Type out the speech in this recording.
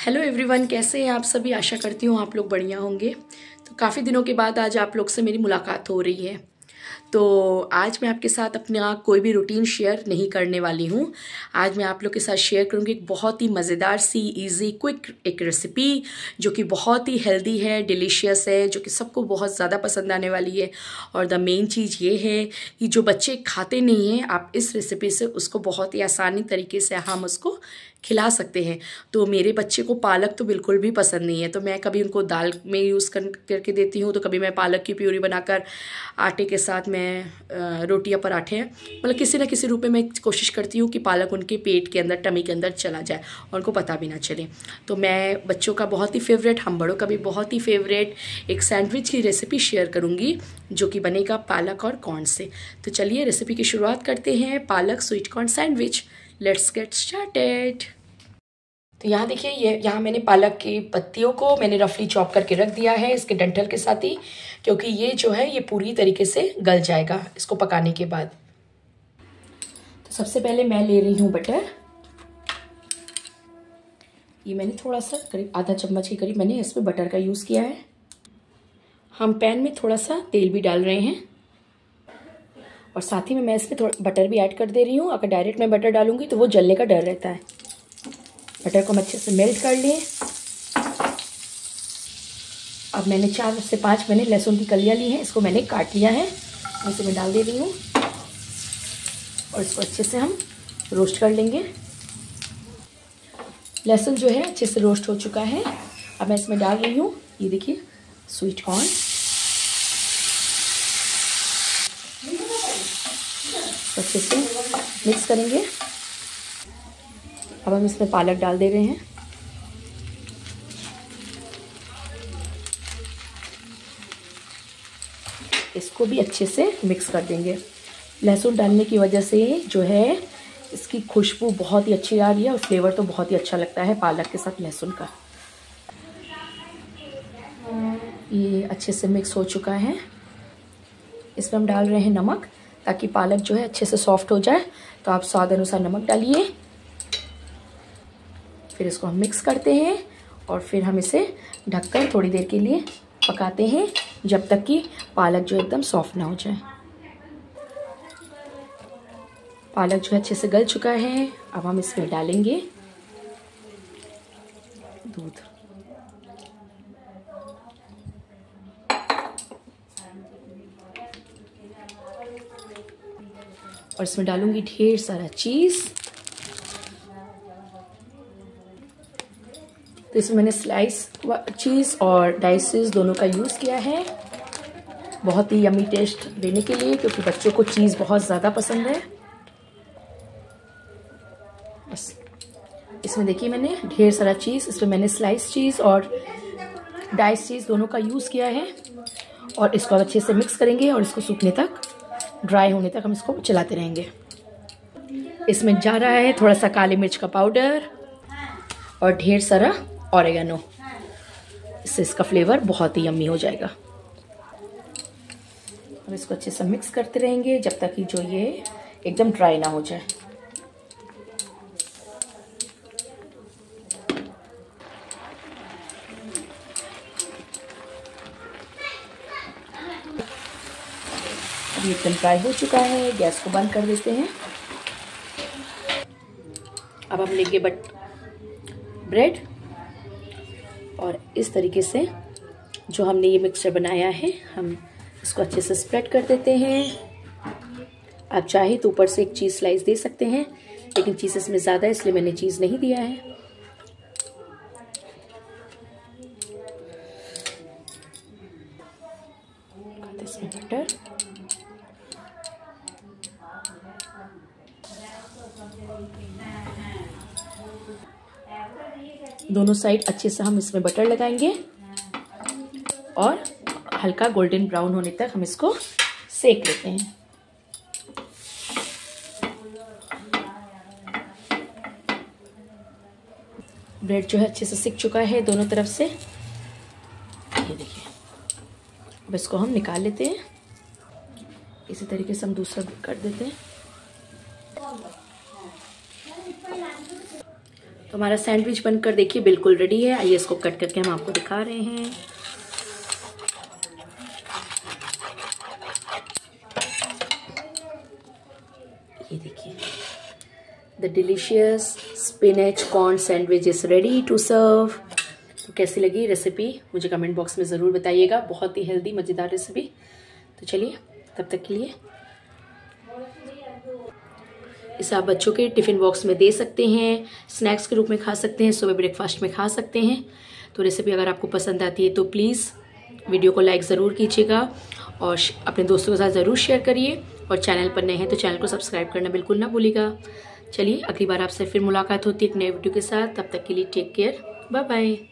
Hello everyone कैसे हैं आप सभी? आशा करती हूँ आप लोग बढ़िया होंगे। तो काफ़ी दिनों के बाद आज आप लोग से मेरी मुलाकात हो रही है। तो आज मैं आपके साथ अपना कोई भी रूटीन शेयर नहीं करने वाली हूँ। आज मैं आप लोग के साथ शेयर करूँगी एक बहुत ही मज़ेदार सी इजी क्विक एक रेसिपी जो कि बहुत ही हेल्दी है डिलीशियस है, जो कि सबको बहुत ज़्यादा पसंद आने वाली है। और द मेन चीज़ ये है कि जो बच्चे खाते नहीं हैं, आप इस रेसिपी से उसको बहुत ही आसानी तरीके से हम उसको खिला सकते हैं। तो मेरे बच्चे को पालक तो बिल्कुल भी पसंद नहीं है। तो मैं कभी उनको दाल में यूज़ कर, करके देती हूँ तो कभी मैं पालक की प्यूरी बनाकर आटे के साथ मैं रोटी या पराठे हैं। मतलब किसी न किसी रूप में मैं कोशिश करती हूँ कि पालक उनके पेट के अंदर, टमी के अंदर चला जाए और उनको पता भी ना चले। तो मैं बच्चों का बहुत ही फेवरेट हम बड़ों का भी बहुत ही फेवरेट एक सैंडविच की रेसिपी शेयर करूँगी, जो कि बनेगा पालक और कॉर्न से। तो चलिए रेसिपी की शुरुआत करते हैं, palak sweet corn sandwich let's get started तो यहाँ देखिए, ये, यहाँ मैंने पालक की पत्तियों को मैंने रफली चॉप करके रख दिया है इसके डंठल के साथ ही, क्योंकि ये जो है, ये पूरी तरीके से गल जाएगा इसको पकाने के बाद। तो सबसे पहले मैं ले रही हूँ बटर ये मैंने थोड़ा सा करीब आधा चम्मच के करीब मैंने इसमें बटर का यूज़ किया है। हम पैन में थोड़ा सा तेल भी डाल रहे हैं। और साथ ही में मैं इसमें थोड़ा बटर भी ऐड कर दे रही हूँ। अगर डायरेक्ट मैं बटर डालूँगी तो वो जलने का डर रहता है। बटर को हम अच्छे से मेल्ट कर लिए अब मैंने चार से पाँच मैंने लहसुन की कलियाँ ली हैं, इसको मैंने काट लिया है। इसे मैं डाल दे रही हूँ। और इसको अच्छे से हम रोस्ट कर लेंगे। लहसुन जो है, अच्छे से रोस्ट हो चुका है। अब मैं इसमें डाल रही हूँ। ये देखिए स्वीट कॉर्न अच्छे से मिक्स करेंगे। अब हम इसमें पालक डाल दे रहे हैं। इसको भी अच्छे से मिक्स कर देंगे। लहसुन डालने की वजह से जो है, इसकी खुशबू बहुत ही अच्छी आ रही है और फ्लेवर तो बहुत ही अच्छा लगता है पालक के साथ लहसुन का। ये अच्छे से मिक्स हो चुका है। इसमें हम डाल रहे हैं नमक, ताकि पालक जो है अच्छे से सॉफ्ट हो जाए। तो आप स्वाद अनुसार नमक डालिए। फिर इसको हम मिक्स करते हैं और फिर हम इसे ढककर थोड़ी देर के लिए पकाते हैं, जब तक कि पालक जो एकदम सॉफ्ट ना हो जाए। पालक जो अच्छे से गल चुका है। अब हम इसमें डालेंगे दूध। और इसमें डालूँगी ढेर सारा चीज़ इसमें मैंने स्लाइस चीज़ और डाइसेस दोनों का यूज़ किया है। बहुत ही यमी टेस्ट देने के लिए, क्योंकि बच्चों को चीज़ बहुत ज़्यादा पसंद है। बस। इसमें देखिए मैंने ढेर सारा चीज़ इसमें मैंने स्लाइस चीज़ और डाइस चीज़ दोनों का यूज़ किया है। और इसको अच्छे से मिक्स करेंगे और इसको सूखने तक ड्राई होने तक हम इसको चलाते रहेंगे। इसमें जा रहा है थोड़ा सा काली मिर्च का पाउडर और ढेर सारा ऑरेगनो इससे इसका फ्लेवर बहुत ही यम्मी हो जाएगा। हम इसको अच्छे से मिक्स करते रहेंगे जब तक कि जो ये एकदम ड्राई ना हो जाए। अभी एकदम ड्राई हो चुका है, गैस को बंद कर देते हैं। अब हम लेंगे बट ब्रेड और इस तरीके से जो हमने ये मिक्सचर बनाया है, हम इसको अच्छे से स्प्रेड कर देते हैं। आप चाहे तो ऊपर से एक चीज़ स्लाइस दे सकते हैं, लेकिन चीज़ इसमें ज़्यादा है इसलिए मैंने चीज़ नहीं दिया है। बटर दोनों साइड अच्छे से हम इसमें बटर लगाएँगे और हल्का गोल्डन ब्राउन होने तक हम इसको सेक लेते हैं। ब्रेड जो है अच्छे से सिक चुका है दोनों तरफ़ से। ये देखिए। अब इसको हम निकाल लेते हैं। इसी तरीके से हम दूसरा कर देते हैं। तो हमारा सैंडविच बनकर देखिए, बिल्कुल रेडी है। आइए इसको कट करके हम आपको दिखा रहे हैं। ये देखिए the delicious spinach corn sandwich is ready to serve तो कैसी लगी रेसिपी मुझे कमेंट बॉक्स में ज़रूर बताइएगा। बहुत ही हेल्दी मज़ेदार रेसिपी तो चलिए, तब तक के लिए इसे आप बच्चों के टिफ़िन बॉक्स में दे सकते हैं, स्नैक्स के रूप में खा सकते हैं, सुबह ब्रेकफास्ट में खा सकते हैं। तो रेसिपी अगर आपको पसंद आती है तो प्लीज़ वीडियो को लाइक ज़रूर कीजिएगा और अपने दोस्तों के साथ ज़रूर शेयर करिए और चैनल पर नए हैं तो चैनल को सब्सक्राइब करना बिल्कुल ना भूलिएगा। चलिए, अगली बार आपसे फिर मुलाकात होती है एक नए वीडियो के साथ, तब तक के लिए टेक केयर बाय बाय